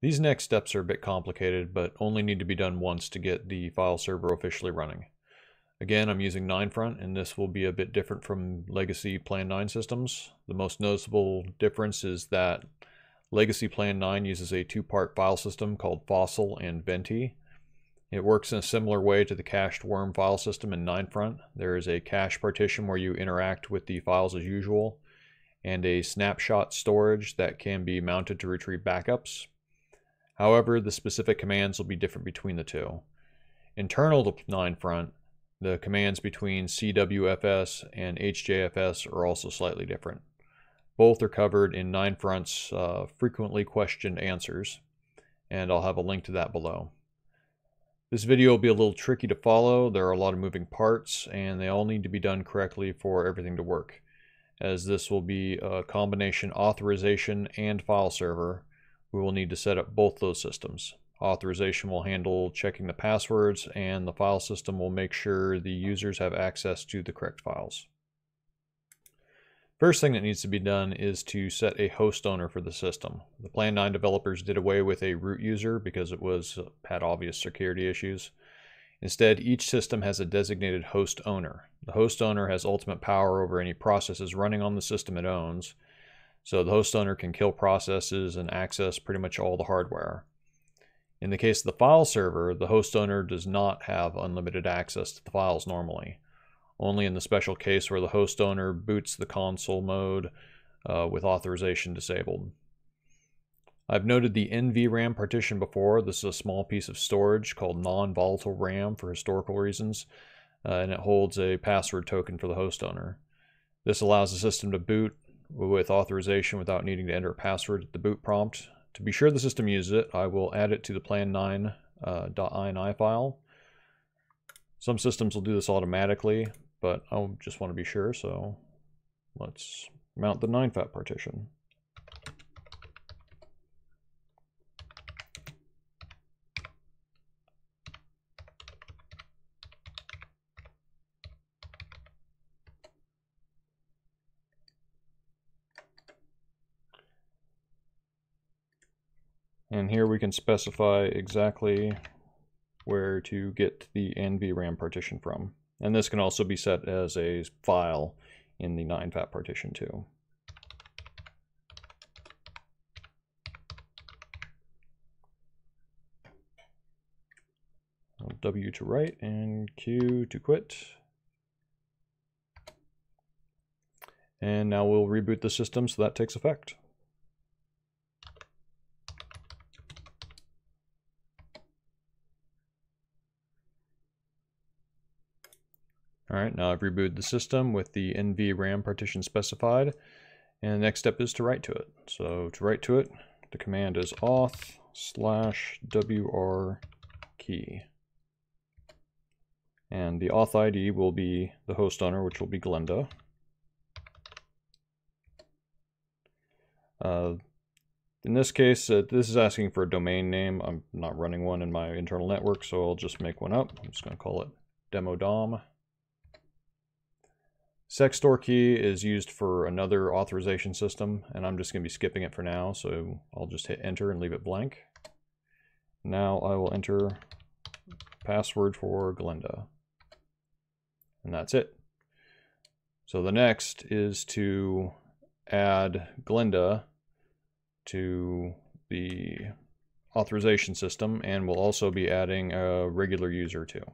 These next steps are a bit complicated, but only need to be done once to get the file server officially running. Again, I'm using 9front, and this will be a bit different from legacy Plan 9 systems. The most noticeable difference is that legacy Plan 9 uses a two-part file system called Fossil and Venti. It works in a similar way to the cached worm file system in 9front. There is a cache partition where you interact with the files as usual, and a snapshot storage that can be mounted to retrieve backups. However, the specific commands will be different between the two. Internal to 9front, the commands between CWFS and HJFS are also slightly different. Both are covered in 9front's uh, frequently questioned answers, and I'll have a link to that below. This video will be a little tricky to follow. There are a lot of moving parts, and they all need to be done correctly for everything to work, as this will be a combination authorization and file server, we will need to set up both those systems. Authorization will handle checking the passwords and the file system will make sure the users have access to the correct files. First thing that needs to be done is to set a host owner for the system. The Plan 9 developers did away with a root user because it was uh, had obvious security issues. Instead, each system has a designated host owner. The host owner has ultimate power over any processes running on the system it owns, so the host owner can kill processes and access pretty much all the hardware. In the case of the file server, the host owner does not have unlimited access to the files normally. Only in the special case where the host owner boots the console mode uh, with authorization disabled. I've noted the NVRAM partition before. This is a small piece of storage called non-volatile RAM for historical reasons, uh, and it holds a password token for the host owner. This allows the system to boot with authorization without needing to enter a password at the boot prompt. To be sure the system uses it, I will add it to the plan9.ini uh, file. Some systems will do this automatically, but I just want to be sure, so let's mount the 9FAT partition. And here we can specify exactly where to get the NVRAM partition from. And this can also be set as a file in the 9FAT partition too. W to write and Q to quit. And now we'll reboot the system so that takes effect. All right, now I've rebooted the system with the NVRAM partition specified. And the next step is to write to it. So to write to it, the command is auth slash wr key. And the auth ID will be the host owner, which will be Glenda. Uh, in this case, uh, this is asking for a domain name. I'm not running one in my internal network, so I'll just make one up. I'm just going to call it demo dom. Secstore key is used for another authorization system, and I'm just going to be skipping it for now, so I'll just hit enter and leave it blank. Now I will enter password for Glenda. And that's it. So the next is to add Glenda to the authorization system, and we'll also be adding a regular user too.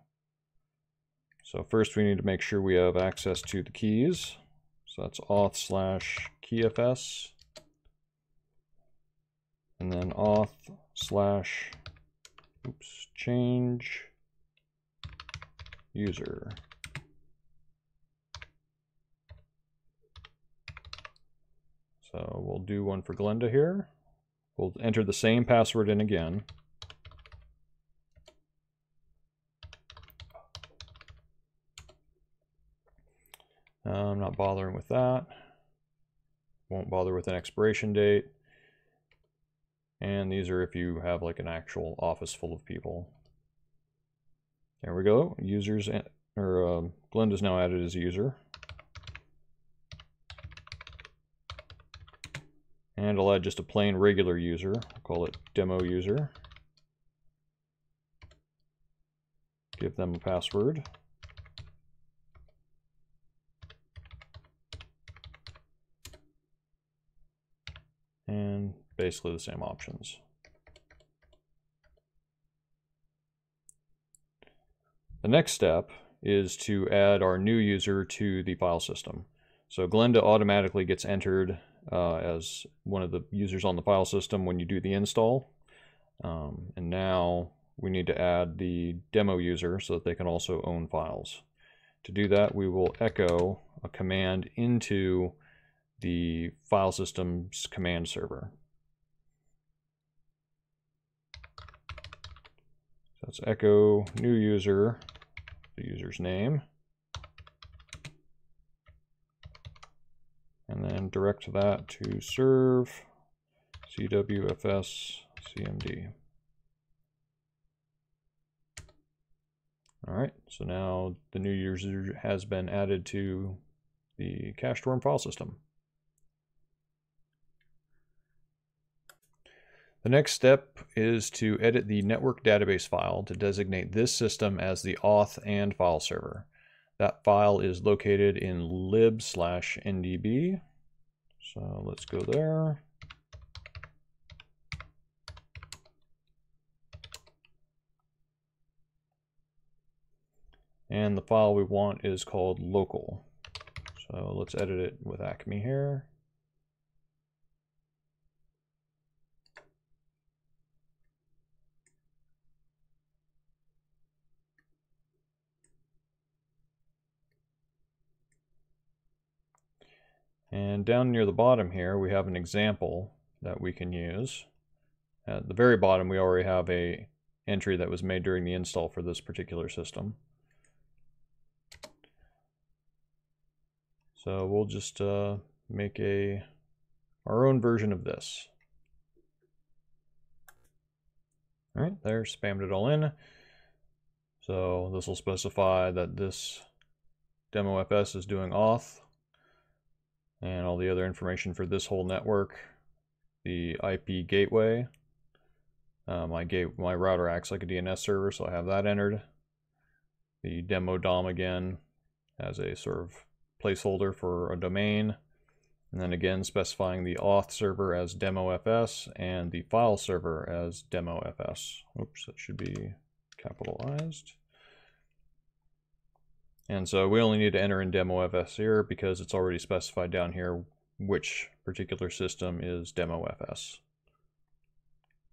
So first we need to make sure we have access to the keys. So that's auth slash keyfs. And then auth slash oops, change user. So we'll do one for Glenda here. We'll enter the same password in again. Uh, I'm bothering with that. Won't bother with an expiration date. And these are if you have like an actual office full of people. There we go. Users, or um, is now added as a user. And I'll add just a plain regular user. I'll call it demo user. Give them a password. And basically the same options. The next step is to add our new user to the file system. So Glenda automatically gets entered uh, as one of the users on the file system when you do the install. Um, and now we need to add the demo user so that they can also own files. To do that, we will echo a command into the file system's command server. So let's echo new user, the user's name. and then direct that to serve CWFS CMD. All right, so now the new user has been added to the CachedWorm file system. The next step is to edit the network database file to designate this system as the auth and file server. That file is located in lib slash ndb. So let's go there. And the file we want is called local. So let's edit it with Acme here. And down near the bottom here, we have an example that we can use. At the very bottom, we already have a entry that was made during the install for this particular system. So we'll just uh, make a our own version of this. All right, there, spammed it all in. So this will specify that this demo FS is doing auth and all the other information for this whole network. The IP gateway. Uh, my gate, my router acts like a DNS server, so I have that entered. The demo DOM again as a sort of placeholder for a domain. And then again specifying the auth server as demofs and the file server as demofs. Oops, that should be capitalized. And so we only need to enter in demo FS here because it's already specified down here which particular system is demo FS.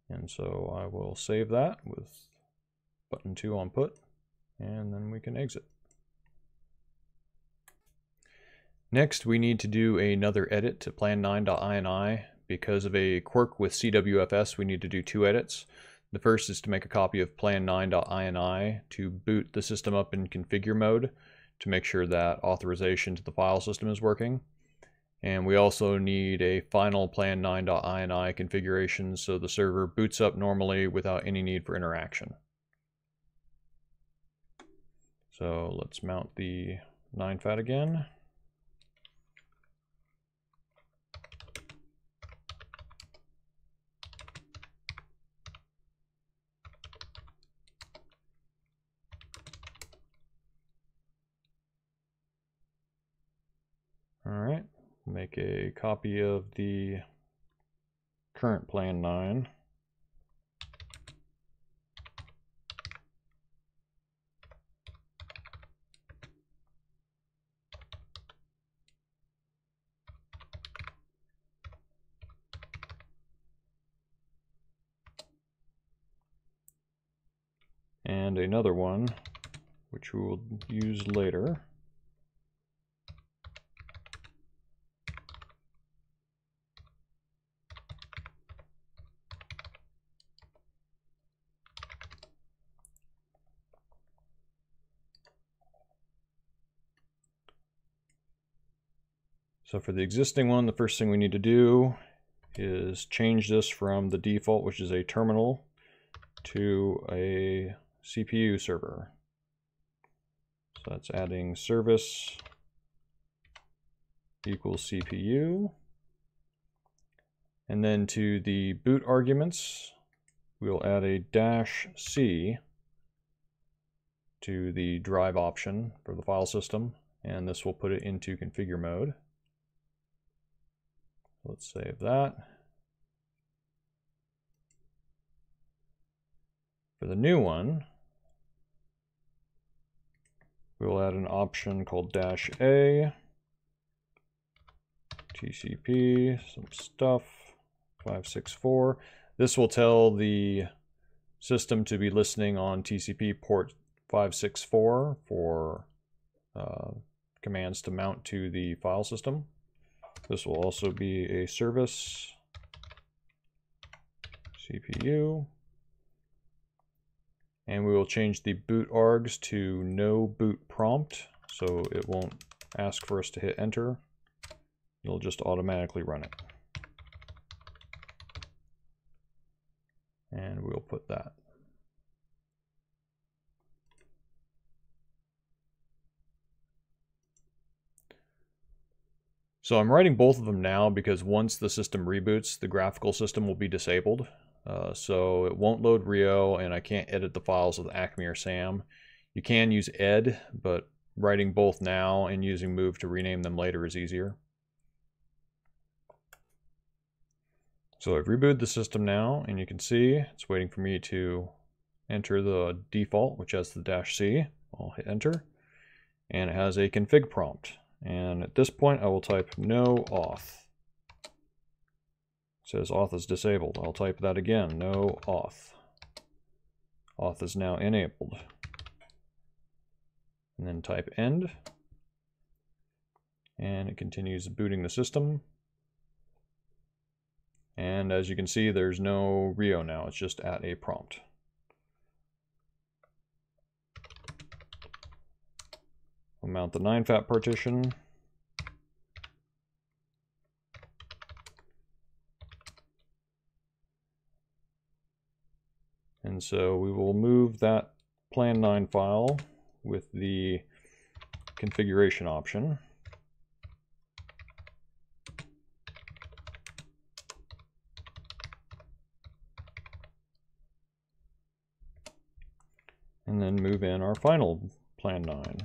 And so I will save that with button 2 on put, and then we can exit. Next, we need to do another edit to plan9.ini. Because of a quirk with CWFS, we need to do two edits. The first is to make a copy of plan9.ini to boot the system up in configure mode to make sure that authorization to the file system is working. And we also need a final plan9.ini configuration so the server boots up normally without any need for interaction. So let's mount the 9FAT again. All right, make a copy of the current plan 9. And another one, which we will use later. So for the existing one, the first thing we need to do is change this from the default, which is a terminal, to a CPU server. So that's adding service equals CPU. And then to the boot arguments, we'll add a dash C to the drive option for the file system, and this will put it into configure mode. Let's save that. For the new one, we will add an option called dash A, TCP, some stuff, 564. This will tell the system to be listening on TCP port 564 for uh, commands to mount to the file system. This will also be a service CPU. And we will change the boot args to no boot prompt, so it won't ask for us to hit enter. It'll just automatically run it. And we'll put that. So I'm writing both of them now because once the system reboots, the graphical system will be disabled. Uh, so it won't load Rio and I can't edit the files with Acme or SAM. You can use ed, but writing both now and using move to rename them later is easier. So I've rebooted the system now and you can see it's waiting for me to enter the default, which has the dash C. I'll hit enter and it has a config prompt. And at this point I will type no auth says auth is disabled. I'll type that again, no auth. Auth is now enabled. And then type end. And it continues booting the system. And as you can see, there's no Rio now, it's just at a prompt. Mount the 9FAT partition. And so we will move that plan 9 file with the configuration option. And then move in our final plan 9.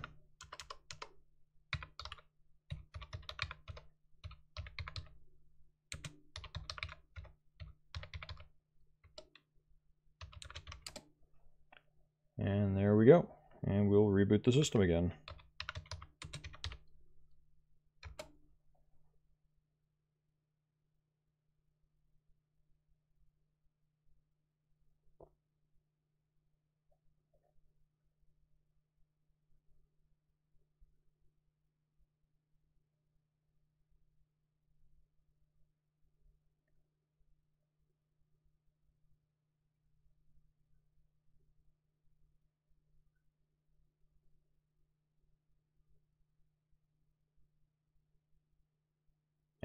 And there we go. And we'll reboot the system again.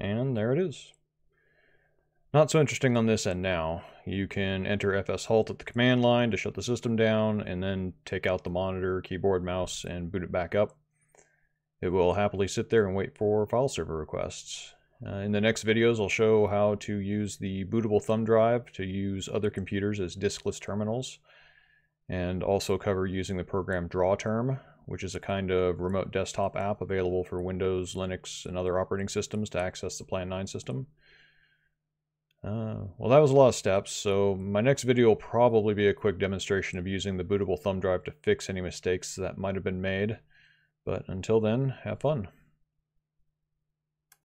And there it is. Not so interesting on this end now. You can enter fs halt at the command line to shut the system down and then take out the monitor, keyboard, mouse, and boot it back up. It will happily sit there and wait for file server requests. Uh, in the next videos, I'll show how to use the bootable thumb drive to use other computers as diskless terminals, and also cover using the program DrawTerm, which is a kind of remote desktop app available for Windows, Linux, and other operating systems to access the Plan 9 system. Uh, well, that was a lot of steps, so my next video will probably be a quick demonstration of using the bootable thumb drive to fix any mistakes that might have been made. But until then, have fun.